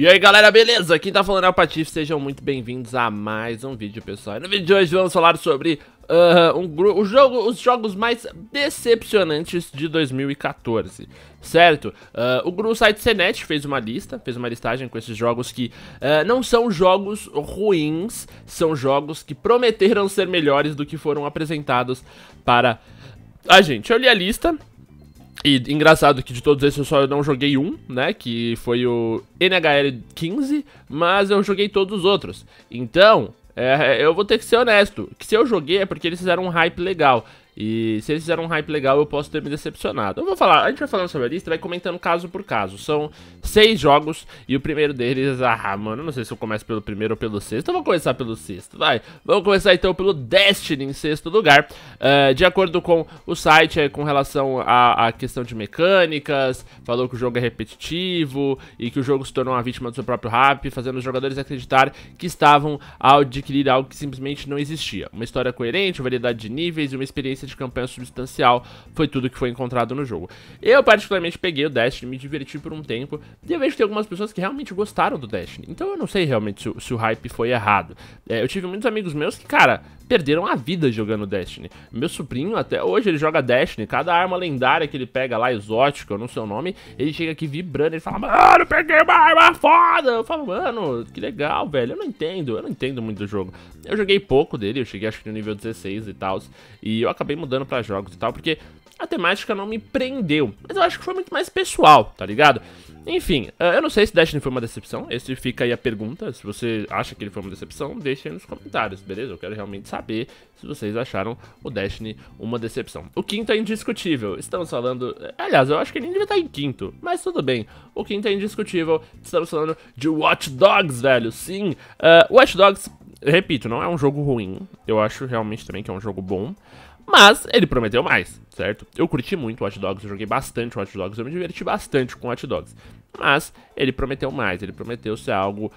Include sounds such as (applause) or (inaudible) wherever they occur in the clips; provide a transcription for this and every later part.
E aí galera, beleza? Quem tá falando é o Patife, sejam muito bem-vindos a mais um vídeo, pessoal. E no vídeo de hoje vamos falar sobre uh, um, o jogo, os jogos mais decepcionantes de 2014, certo? Uh, o Guru Site CNET fez uma lista, fez uma listagem com esses jogos que uh, não são jogos ruins, são jogos que prometeram ser melhores do que foram apresentados para a gente. Eu li a lista, e engraçado que de todos esses eu só não joguei um, né? Que foi o NHL 15, mas eu joguei todos os outros. Então, é, eu vou ter que ser honesto. Que se eu joguei é porque eles fizeram um hype legal. E se eles fizeram um hype legal, eu posso ter me decepcionado. Eu vou falar, a gente vai falando sobre a lista vai comentando caso por caso. São seis jogos e o primeiro deles, ah, mano, não sei se eu começo pelo primeiro ou pelo sexto. Eu vou começar pelo sexto, vai. Vamos começar então pelo Destiny em sexto lugar. Uh, de acordo com o site, é com relação à, questão de mecânicas, falou que o jogo é repetitivo e que o jogo se tornou uma vítima do seu próprio hype, fazendo os jogadores acreditar que estavam ao adquirir algo que simplesmente não existia. Uma história coerente, variedade de níveis e uma experiência de campanha substancial foi tudo que foi encontrado no jogo. Eu particularmente peguei o Destiny, me diverti por um tempo, e eu vejo que tem algumas pessoas que realmente gostaram do Destiny. Então eu não sei realmente se, se o hype foi errado. É, eu tive muitos amigos meus que, cara, perderam a vida jogando Destiny. Meu sobrinho, até hoje, ele joga Destiny. Cada arma lendária que ele pega lá, exótica, eu não sei o nome, ele chega aqui vibrando, ele fala, mano, peguei uma arma foda. Eu falo, mano, que legal, velho. Eu não entendo, eu não entendo muito do jogo. Eu joguei pouco dele, eu cheguei acho que no nível 16 e tal, e eu acabei mudando pra jogos e tal, porque a temática não me prendeu. Mas eu acho que foi muito mais pessoal, tá ligado? Enfim, uh, eu não sei se Destiny foi uma decepção. Esse fica aí a pergunta. Se você acha que ele foi uma decepção, deixe aí nos comentários, beleza? Eu quero realmente saber se vocês acharam o Destiny uma decepção. O quinto é indiscutível. Estamos falando. Aliás, eu acho que ele devia estar em quinto, mas tudo bem. O quinto é indiscutível. Estamos falando de Watch Dogs, velho. Sim, uh, Watch Dogs, repito, não é um jogo ruim. Eu acho realmente também que é um jogo bom. Mas ele prometeu mais, certo? Eu curti muito Watch Dogs, eu joguei bastante Watch Dogs, eu me diverti bastante com Watch Dogs. Mas ele prometeu mais, ele prometeu ser algo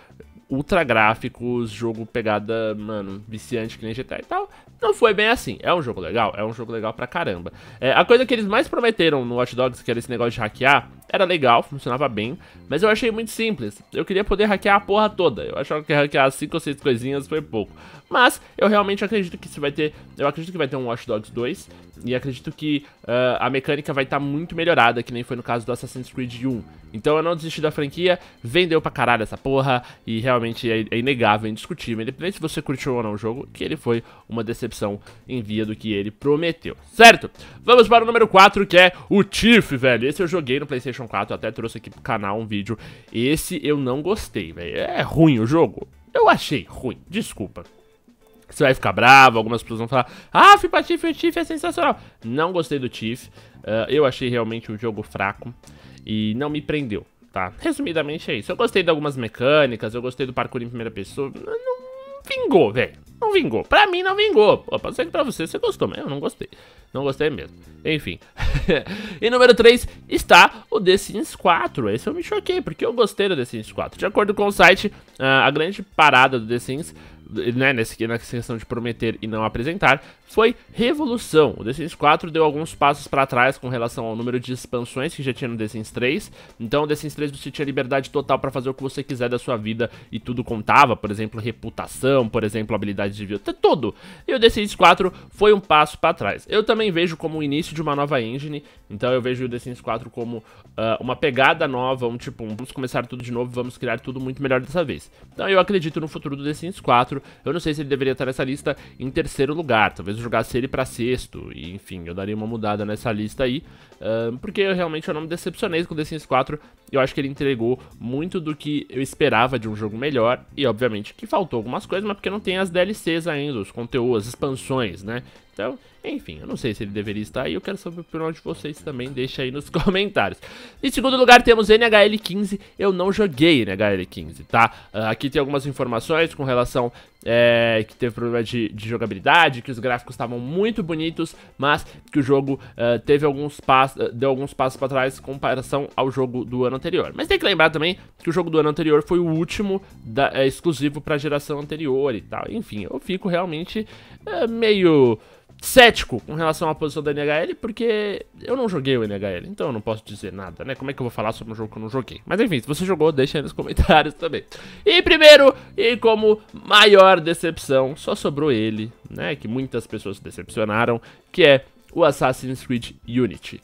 ultra gráficos, jogo pegada, mano, viciante que nem GTA e tal. Não foi bem assim. É um jogo legal? É um jogo legal pra caramba. É, a coisa que eles mais prometeram no Watch Dogs, que era esse negócio de hackear, era legal, funcionava bem, mas eu achei muito simples. Eu queria poder hackear a porra toda. Eu achava que hackear 5 ou 6 coisinhas foi pouco. Mas eu realmente acredito que isso vai ter. Eu acredito que vai ter um Watch Dogs 2. E acredito que uh, a mecânica vai estar tá muito melhorada, que nem foi no caso do Assassin's Creed 1. Então eu não desisti da franquia, vendeu pra caralho essa porra. E realmente é, é inegável, é indiscutível, independente se você curtiu ou não o jogo, que ele foi uma decepção em via do que ele prometeu. Certo? Vamos para o número 4, que é o Tiff, velho. Esse eu joguei no PlayStation 4, até trouxe aqui pro canal um vídeo. Esse eu não gostei, velho. É ruim o jogo. Eu achei ruim, desculpa. Você vai ficar bravo, algumas pessoas vão falar Ah, fui pra Tiff, o Tiff é sensacional Não gostei do Tiff uh, Eu achei realmente um jogo fraco E não me prendeu, tá? Resumidamente é isso Eu gostei de algumas mecânicas Eu gostei do parkour em primeira pessoa Não, não vingou, velho Não vingou, pra mim não vingou. Pô, Pode ser que pra você você gostou, mas eu não gostei. Não gostei mesmo. Enfim. (laughs) E número 3 está o The Sims 4 Esse eu me choquei, porque eu gostei do The Sims 4 De acordo com o site uh, A grande parada do The Sims né, nessa, questão de prometer e não apresentar, foi revolução. O The Sims 4 deu alguns passos para trás com relação ao número de expansões que já tinha no The Sims 3. Então, o The Sims 3 você tinha liberdade total para fazer o que você quiser da sua vida e tudo contava, por exemplo, reputação, por exemplo, habilidade de vida, tudo. E o The Sims 4 foi um passo para trás. Eu também vejo como o início de uma nova engine, então eu vejo o The Sims 4 como uh, uma pegada nova, um tipo, vamos começar tudo de novo, vamos criar tudo muito melhor dessa vez. Então eu acredito no futuro do The Sims 4, eu não sei se ele deveria estar nessa lista em terceiro lugar. Talvez eu jogasse ele pra sexto. E, enfim, eu daria uma mudada nessa lista aí. Uh, porque eu realmente eu não me decepcionei com The Sims 4. Eu acho que ele entregou muito do que eu esperava de um jogo melhor. E, obviamente, que faltou algumas coisas, mas porque não tem as DLCs ainda, os conteúdos, as expansões, né? Então, enfim, eu não sei se ele deveria estar aí, eu quero saber a opinião de vocês também, deixa aí nos (laughs) comentários. Em segundo lugar temos NHL15, eu não joguei NHL15, tá? Uh, aqui tem algumas informações com relação é, que teve problema de, de, jogabilidade, que os gráficos estavam muito bonitos, mas que o jogo uh, teve alguns passos, uh, deu alguns passos para trás em comparação ao jogo do ano anterior. Mas tem que lembrar também que o jogo do ano anterior foi o último da, é, exclusivo para a geração anterior e tal. Enfim, eu fico realmente meio cético com relação à posição da NHL, porque eu não joguei o NHL, então eu não posso dizer nada, né? Como é que eu vou falar sobre um jogo que eu não joguei? Mas enfim, se você jogou, deixa aí nos comentários também. E primeiro, e como maior decepção, só sobrou ele, né? Que muitas pessoas se decepcionaram, que é o Assassin's Creed Unity.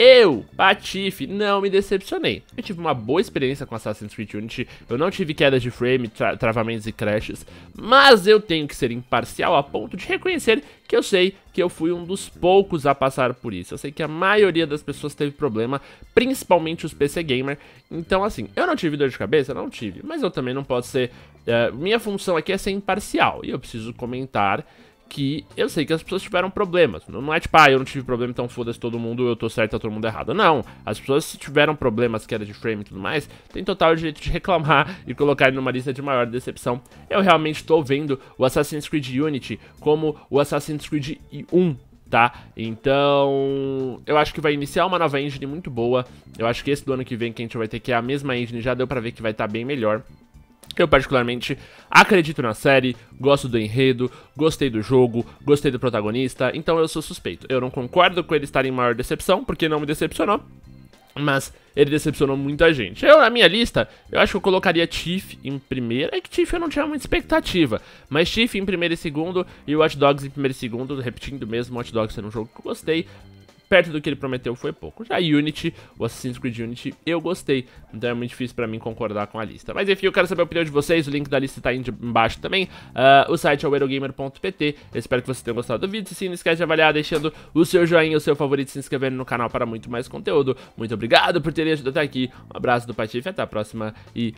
Eu, Patife, não me decepcionei. Eu tive uma boa experiência com Assassin's Creed Unity, eu não tive queda de frame, tra travamentos e crashes, mas eu tenho que ser imparcial a ponto de reconhecer que eu sei que eu fui um dos poucos a passar por isso. Eu sei que a maioria das pessoas teve problema, principalmente os PC Gamer. Então, assim, eu não tive dor de cabeça? Não tive, mas eu também não posso ser... Uh, minha função aqui é ser imparcial, e eu preciso comentar que eu sei que as pessoas tiveram problemas. Não é tipo, ah, eu não tive problema, então foda-se todo mundo, eu tô certo, tá todo mundo errado. Não, as pessoas tiveram problemas, queda de frame e tudo mais, tem total direito de (laughs) reclamar e colocar numa lista de maior decepção. Eu realmente tô vendo o Assassin's Creed Unity como o Assassin's Creed 1, tá? Então, eu acho que vai iniciar uma nova engine muito boa. Eu acho que esse do ano que vem que a gente vai ter que é a mesma engine, já deu pra ver que vai estar tá bem melhor. Eu particularmente acredito na série, gosto do enredo, gostei do jogo, gostei do protagonista, então eu sou suspeito. Eu não concordo com ele estar em maior decepção, porque não me decepcionou, mas ele decepcionou muita gente. Eu, na minha lista, eu acho que eu colocaria Tiff em primeiro. É que Tiff eu não tinha muita expectativa. Mas Tiff em primeiro e segundo e Watch Dogs em primeiro e segundo. Repetindo mesmo, Watch Dogs sendo um jogo que eu gostei perto do que ele prometeu foi pouco. Já Unity, o Assassin's Creed Unity, eu gostei, então é muito difícil pra mim concordar com a lista. Mas enfim, eu quero saber a opinião de vocês, o link da lista tá aí embaixo também. Uh, o site é o eurogamer.pt, espero que vocês tenham gostado do vídeo. Se não esquece de avaliar deixando o seu joinha, o seu favorito, se inscrevendo no canal para muito mais conteúdo. Muito obrigado por terem ajudado até aqui, um abraço do Patife, até a próxima e